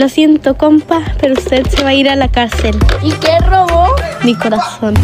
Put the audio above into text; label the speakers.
Speaker 1: Lo siento, compa, pero usted se va a ir a la cárcel.
Speaker 2: ¿Y qué robó?
Speaker 1: Mi corazón.